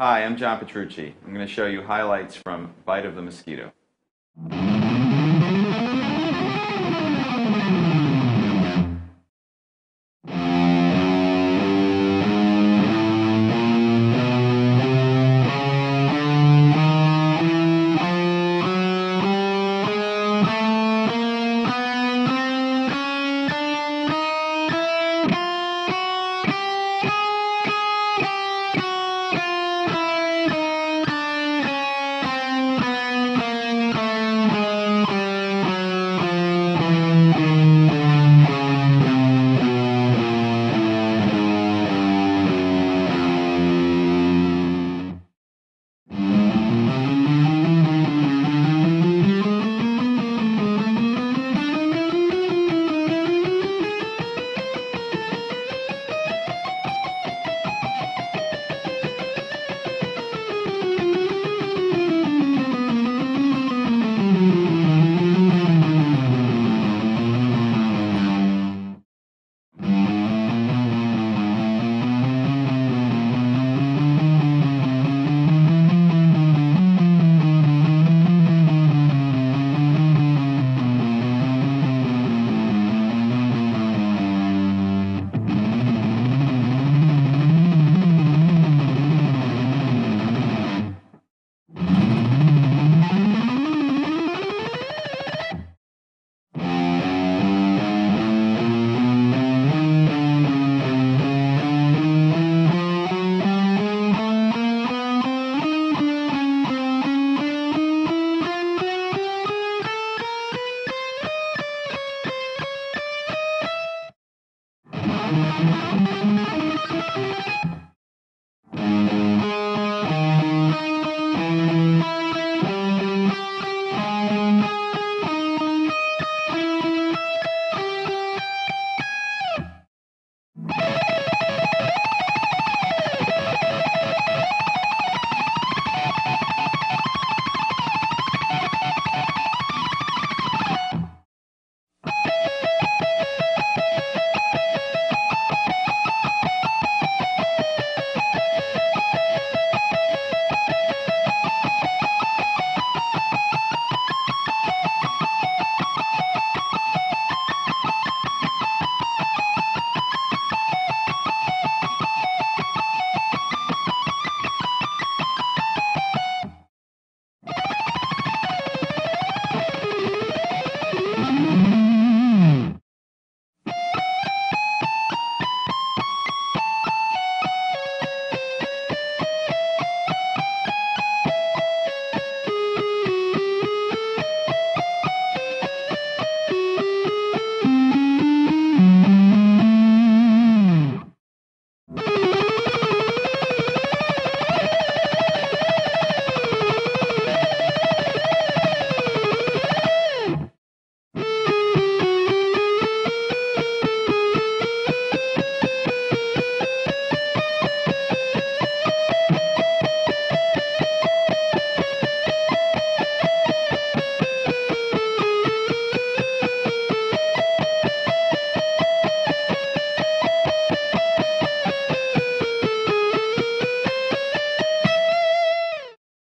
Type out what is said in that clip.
Hi, I'm John Petrucci. I'm going to show you highlights from Bite of the Mosquito. Música